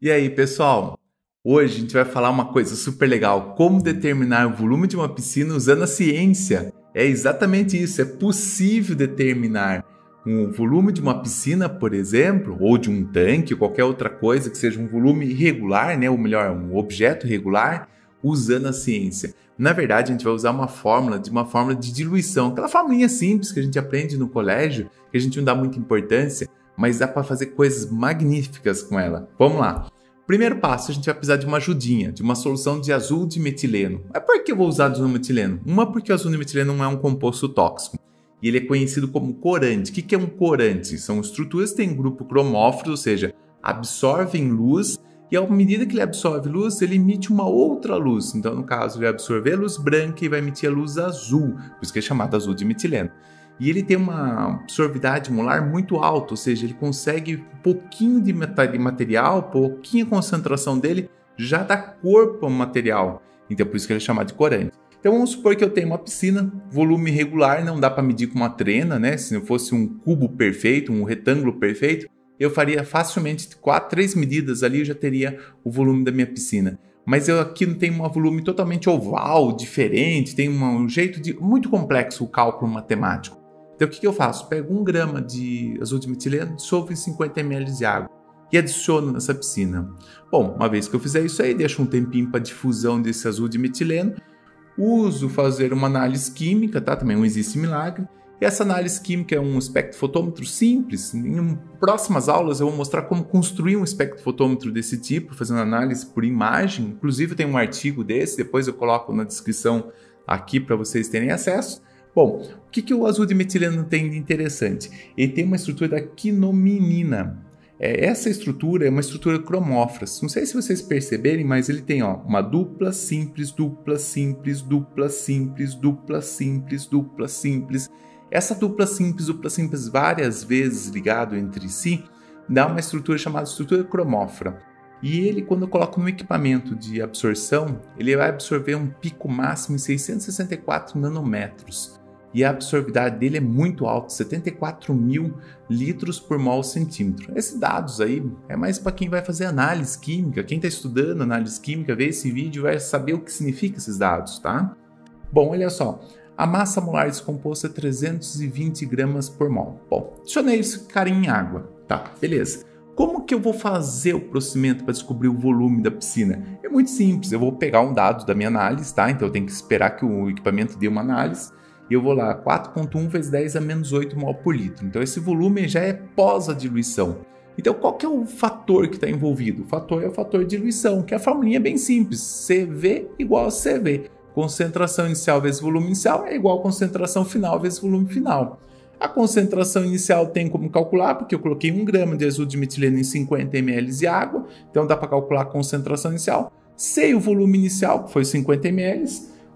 E aí, pessoal? Hoje a gente vai falar uma coisa super legal: como determinar o volume de uma piscina usando a ciência. É exatamente isso, é possível determinar o volume de uma piscina, por exemplo, ou de um tanque, qualquer outra coisa que seja um volume irregular, né, ou melhor, um objeto irregular, usando a ciência. Na verdade, a gente vai usar uma fórmula de uma fórmula de diluição, aquela formulinha simples que a gente aprende no colégio, que a gente não dá muita importância, mas dá para fazer coisas magníficas com ela. Vamos lá. Primeiro passo, a gente vai precisar de uma ajudinha, de uma solução de azul de metileno. É por que eu vou usar azul de metileno? Uma, porque o azul de metileno não é um composto tóxico. E ele é conhecido como corante. O que é um corante? São estruturas que têm grupo cromófilo, ou seja, absorvem luz e à medida que ele absorve luz, ele emite uma outra luz. Então, no caso, ele vai absorver a luz branca e vai emitir a luz azul, por isso que é chamado azul de metileno. E ele tem uma absorvidade molar muito alta, ou seja, ele consegue pouquinho de material, pouquinha concentração dele, já dá corpo ao material. Então por isso que ele é chamado de corante. Então vamos supor que eu tenho uma piscina, volume regular, não dá para medir com uma trena, né? Se não fosse um cubo perfeito, um retângulo perfeito, eu faria facilmente quatro, três medidas ali, eu já teria o volume da minha piscina. Mas eu aqui não tenho um volume totalmente oval, diferente, tem um jeito de muito complexo o cálculo matemático. Então o que, que eu faço? Pego um grama de azul de metileno, dissolvo em 50 ml de água e adiciono nessa piscina. Bom, uma vez que eu fizer isso aí, deixo um tempinho para difusão desse azul de metileno, uso fazer uma análise química, tá? Também não existe milagre. E essa análise química é um espectrofotômetro simples. Em próximas aulas eu vou mostrar como construir um espectrofotômetro desse tipo, fazendo análise por imagem. Inclusive tem um artigo desse, depois eu coloco na descrição aqui para vocês terem acesso. Bom, o que, que o azul de metileno tem de interessante? Ele tem uma estrutura da quinominina. É, essa estrutura é uma estrutura cromófora. Não sei se vocês perceberem, mas ele tem ó, uma dupla simples, dupla simples, dupla simples, dupla simples, dupla simples. Essa dupla simples, dupla simples, várias vezes ligado entre si, dá uma estrutura chamada estrutura cromófora. E ele, quando eu coloco no equipamento de absorção, ele vai absorver um pico máximo em 664 nanômetros e a absorvidade dele é muito alta, 74 mil litros por mol centímetro. Esses dados aí é mais para quem vai fazer análise química, quem está estudando análise química, vê esse vídeo vai saber o que significa esses dados, tá? Bom, olha só, a massa molar descomposta é 320 gramas por mol. Bom, adicionei esse cara em água, tá? Beleza. Como que eu vou fazer o procedimento para descobrir o volume da piscina? É muito simples, eu vou pegar um dado da minha análise, tá? Então eu tenho que esperar que o equipamento dê uma análise e eu vou lá 4.1 vezes 10 a menos 8 mol por litro. Então esse volume já é pós a diluição. Então qual que é o fator que está envolvido? O fator é o fator de diluição, que é a formulinha bem simples, CV igual a CV. Concentração inicial vezes volume inicial é igual a concentração final vezes volume final. A concentração inicial tem como calcular, porque eu coloquei 1 grama de azul de metileno em 50 ml de água, então dá para calcular a concentração inicial. Sei o volume inicial, que foi 50 ml,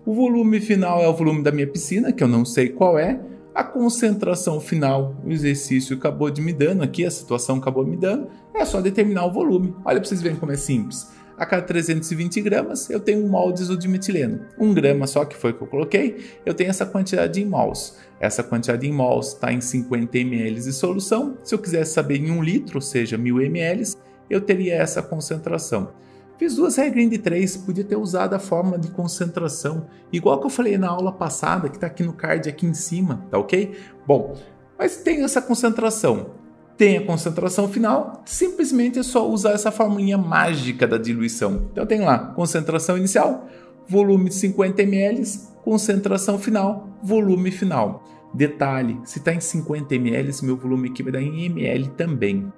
o volume final é o volume da minha piscina, que eu não sei qual é. A concentração final, o exercício acabou de me dando aqui, a situação acabou me dando. É só determinar o volume. Olha para vocês verem como é simples. A cada 320 gramas eu tenho um mol de metileno. Um grama só, que foi que eu coloquei, eu tenho essa quantidade em mols. Essa quantidade em mols está em 50 ml de solução. Se eu quisesse saber em um litro, ou seja, 1000 ml, eu teria essa concentração. Fiz duas regrinhas de três, podia ter usado a fórmula de concentração, igual que eu falei na aula passada, que está aqui no card aqui em cima, tá ok? Bom, mas tem essa concentração, tem a concentração final, simplesmente é só usar essa formulinha mágica da diluição. Então tem lá, concentração inicial, volume de 50 ml, concentração final, volume final. Detalhe, se está em 50 ml, meu volume aqui vai dar em ml também.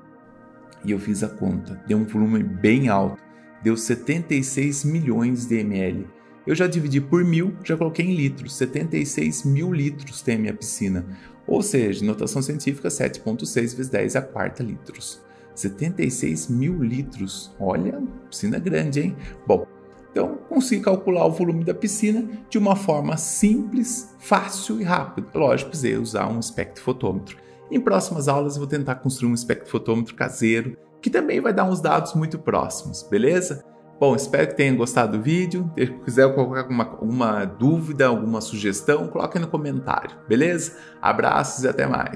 E eu fiz a conta, deu um volume bem alto deu 76 milhões de ml. Eu já dividi por mil, já coloquei em litros. 76 mil litros tem a minha piscina. Ou seja, notação científica 7,6 vezes 10 a quarta litros. 76 mil litros. Olha, piscina grande, hein? Bom, então consegui calcular o volume da piscina de uma forma simples, fácil e rápida. Lógico, precisei usar um espectrofotômetro. Em próximas aulas eu vou tentar construir um espectrofotômetro caseiro que também vai dar uns dados muito próximos, beleza? Bom, espero que tenham gostado do vídeo. Se quiser colocar alguma, alguma dúvida, alguma sugestão, coloque no comentário, beleza? Abraços e até mais.